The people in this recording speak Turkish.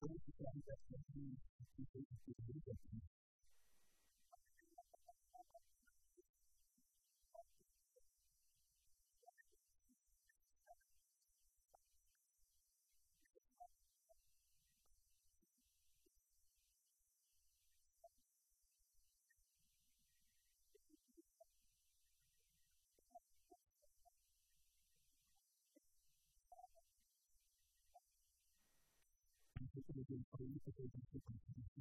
Thank you. とされているという世界中の